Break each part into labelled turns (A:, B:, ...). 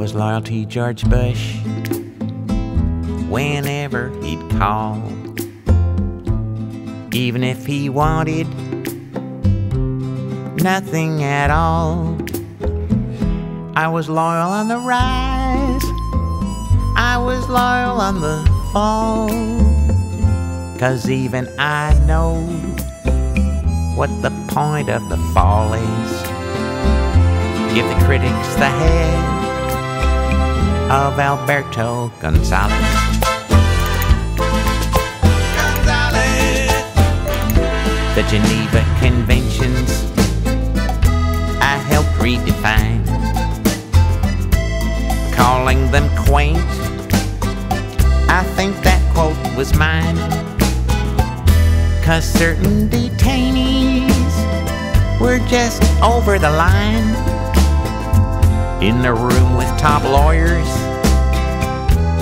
A: was loyal to George Bush whenever he'd call. Even if he wanted nothing at all. I was loyal on the rise, I was loyal on the fall. Cause even I know what the point of the fall is. Give the critics the head of Alberto Gonzalez. The Geneva Conventions I helped redefine, calling them quaint. I think that quote was mine. Cause certain detainees were just over the line. In the room with top lawyers,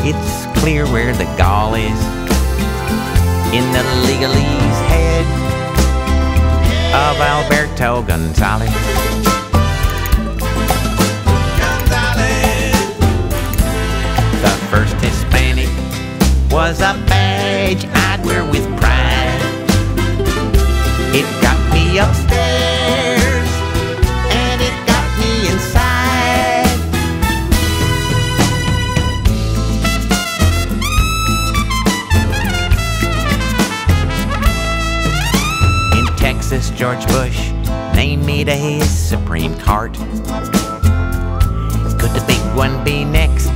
A: it's clear where the gall is. In the legalese head of Alberto Gonzales. The first Hispanic was a badge I'd wear with pride. It got me upstairs Texas, George Bush named me to his Supreme Court. Could the big one be next?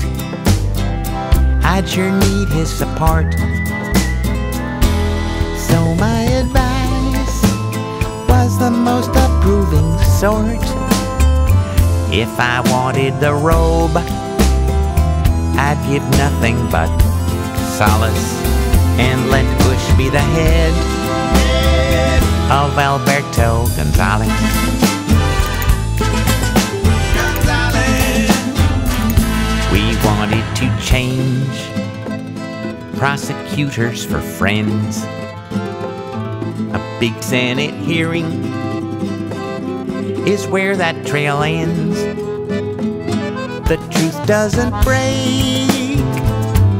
A: I'd sure need his support. So my advice was the most approving sort. If I wanted the robe, I'd give nothing but solace and let Bush be the head of Alberto Gonzales. We wanted to change prosecutors for friends. A big Senate hearing is where that trail ends. The truth doesn't break,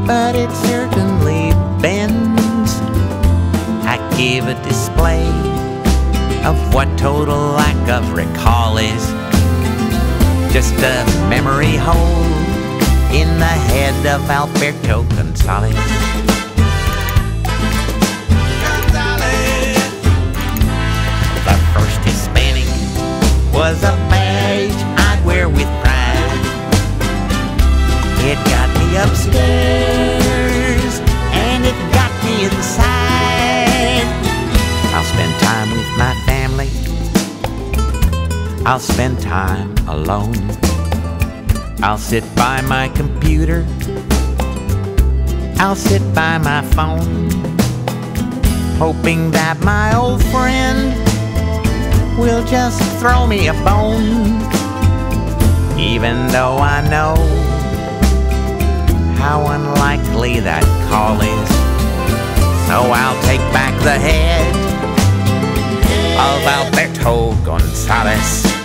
A: but it certainly bends. I give a display of what total lack of recall is. Just a memory hole in the head of Alberto Gonzales. I'll spend time alone. I'll sit by my computer. I'll sit by my phone. Hoping that my old friend will just throw me a bone. Even though I know how unlikely that call is. So I'll take back the head of Alberto Gonzales.